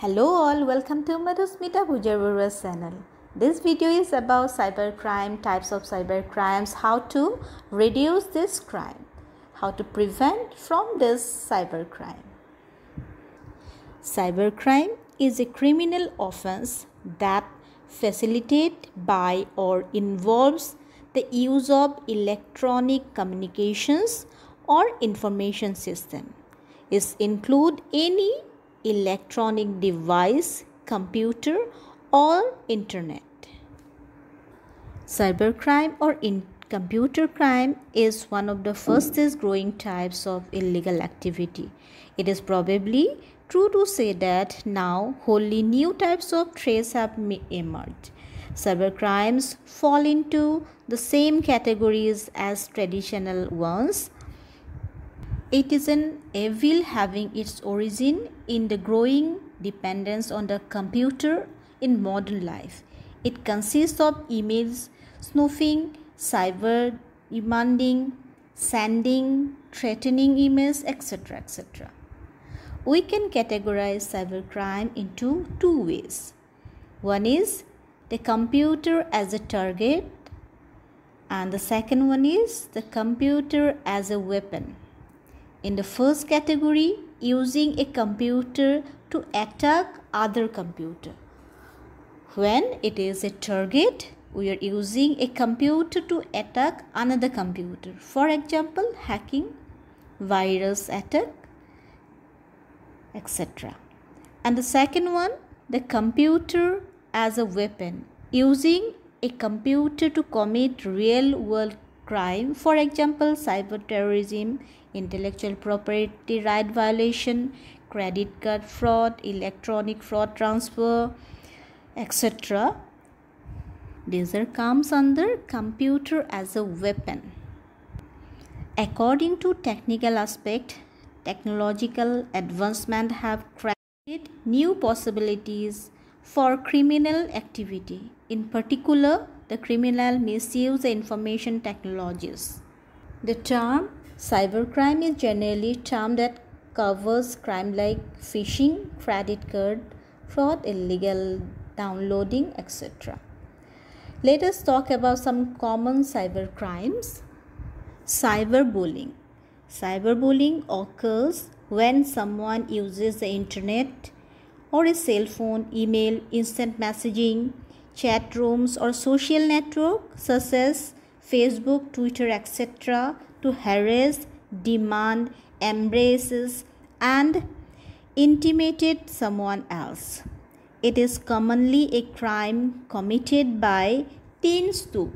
Hello all, welcome to Madhusmita Buzar Baruah's channel. This video is about cybercrime, types of cybercrimes, how to reduce this crime, how to prevent from this cybercrime. Cybercrime is a criminal offense that facilitates by or involves the use of electronic communications or information system. It include any electronic device, computer, or internet. Cybercrime or in computer crime is one of the fastest growing types of illegal activity. It is probably true to say that now wholly new types of threats have emerged. Cybercrimes fall into the same categories as traditional ones it is an evil having its origin in the growing dependence on the computer in modern life. It consists of emails, snooping, cyber demanding, sending, threatening emails, etc. etc. We can categorize cybercrime into two ways. One is the computer as a target, and the second one is the computer as a weapon. In the first category, using a computer to attack other computer. When it is a target, we are using a computer to attack another computer. For example, hacking, virus attack, etc. And the second one, the computer as a weapon, using a computer to commit real world crime, for example, cyber terrorism, intellectual property right violation, credit card fraud, electronic fraud transfer, etc. These are comes under computer as a weapon. According to technical aspect, technological advancement have created new possibilities for criminal activity. In particular, the criminal misuse information technologies. The term Cybercrime is generally term that covers crime like phishing, credit card fraud, illegal downloading, etc. Let us talk about some common cyber crimes. Cyberbullying. Cyberbullying occurs when someone uses the internet or a cell phone, email, instant messaging, chat rooms or social network such as Facebook, Twitter, etc to harass, demand, embraces, and intimidate someone else. It is commonly a crime committed by teens too,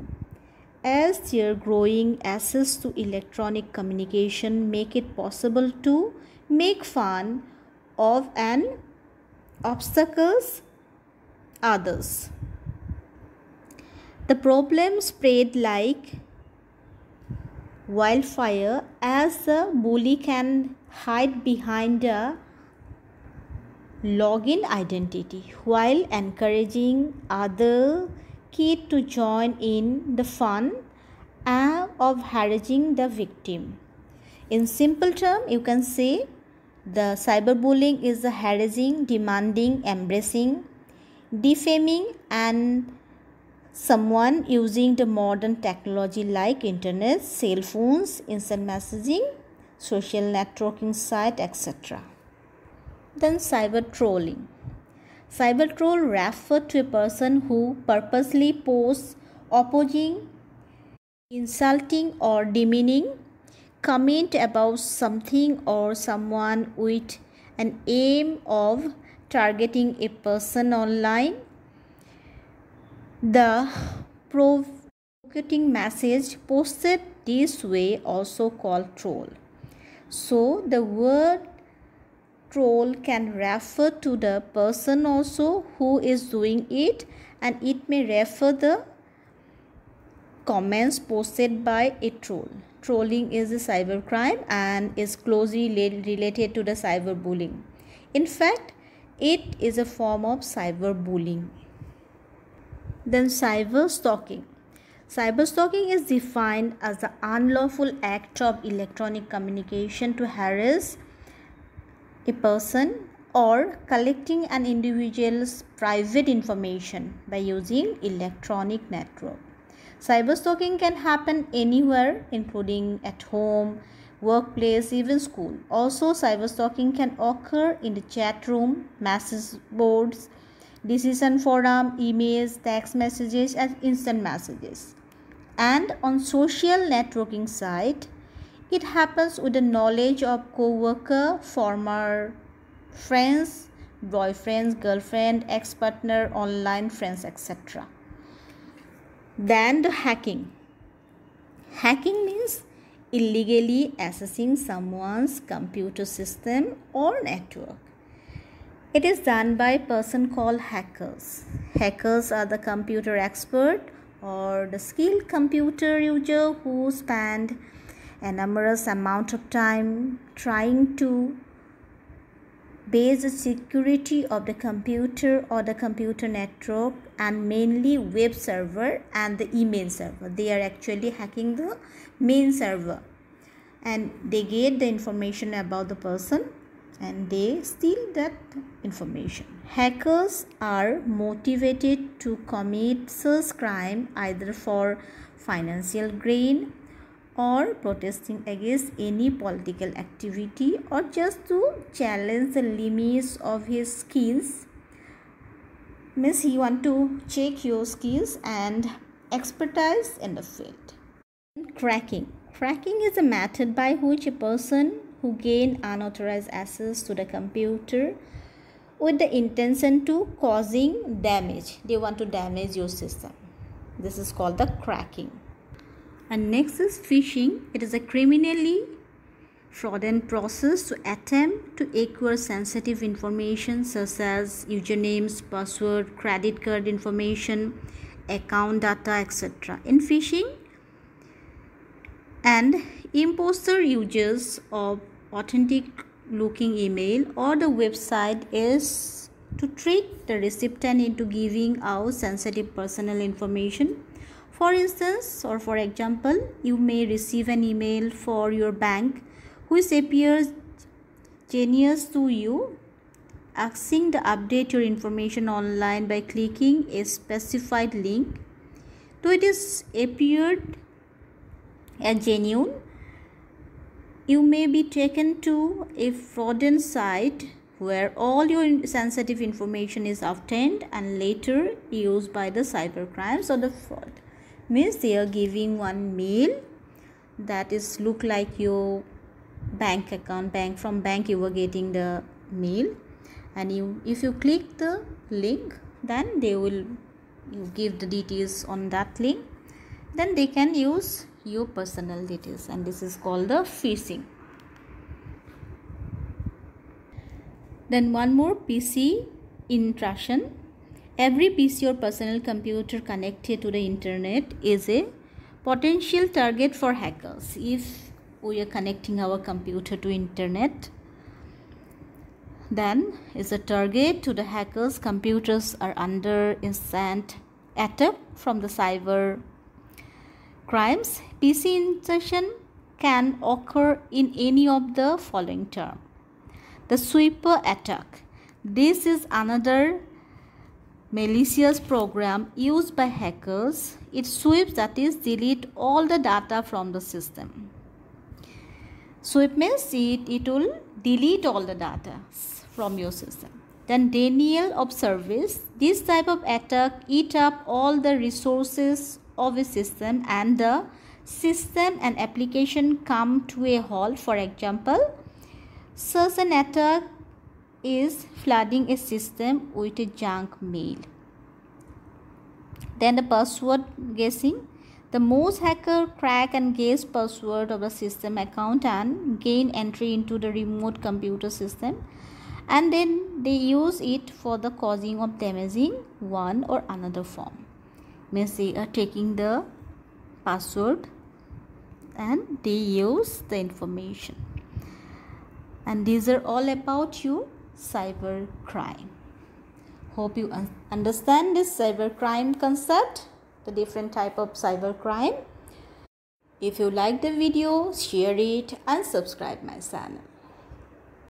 as their growing access to electronic communication make it possible to make fun of and obstacles others. The problem spread like wildfire as the bully can hide behind a login identity while encouraging other kids to join in the fun uh, of harassing the victim. In simple term, you can say the cyberbullying is harassing, demanding, embracing, defaming and someone using the modern technology like internet, cell phones, instant messaging, social networking site, etc. Then cyber trolling. Cyber troll refer to a person who purposely posts opposing, insulting or demeaning comment about something or someone with an aim of targeting a person online the provocating message posted this way also called troll. So the word troll can refer to the person also who is doing it and it may refer the comments posted by a troll. Trolling is a cybercrime and is closely related to the cyberbullying. In fact, it is a form of cyberbullying. Then cyber stalking. Cyber stalking is defined as the unlawful act of electronic communication to harass a person or collecting an individual's private information by using electronic network. Cyber stalking can happen anywhere including at home, workplace, even school. Also, cyber stalking can occur in the chat room, message boards, decision forum, emails, text messages, and instant messages. And on social networking site, it happens with the knowledge of co-worker, former friends, boyfriends, girlfriend, ex-partner, online friends, etc. Then the hacking. Hacking means illegally accessing someone's computer system or network. It is done by a person called hackers. Hackers are the computer expert or the skilled computer user who spend a numerous amount of time trying to base the security of the computer or the computer network and mainly web server and the email server they are actually hacking the main server and they get the information about the person and they steal that information. Hackers are motivated to commit such crime either for financial gain or protesting against any political activity or just to challenge the limits of his skills. Means he want to check your skills and expertise in the field. Cracking. Cracking is a method by which a person who gain unauthorized access to the computer with the intention to causing damage they want to damage your system this is called the cracking and next is phishing. It is a criminally fraudulent process to attempt to acquire sensitive information such as usernames, password, credit card information, account data, etc. In phishing, and imposter users of authentic looking email or the website is to trick the recipient into giving out sensitive personal information. For instance, or for example, you may receive an email for your bank which appears genius to you asking to update your information online by clicking a specified link. Though it is appeared as genuine you may be taken to a fraudulent site where all your sensitive information is obtained and later used by the cybercrimes or the fraud. Means they are giving one mail that is look like your bank account bank from bank you were getting the mail. And you if you click the link then they will give the details on that link. Then they can use your personal details and this is called the phishing then one more pc intrusion Every PC or personal computer connected to the internet is a potential target for hackers. If we are connecting our computer to internet, then is a target to the hackers. Computers are under instant attack from the cyber crimes. PC intrusion can occur in any of the following term. The sweeper attack. This is another malicious program used by hackers. It sweeps that is delete all the data from the system. Sweep means it, it will delete all the data from your system. Then denial of service. This type of attack eat up all the resources of a system and the system and application come to a halt. For example, such an attack is flooding a system with a junk mail. Then the password guessing. The most hacker crack and guess password of the system account and gain entry into the remote computer system and then they use it for the causing of damaging one or another form. Means they are taking the password and they use the information. And these are all about you cyber crime. Hope you un understand this cyber crime concept, the different type of cyber crime. If you like the video, share it and subscribe my channel.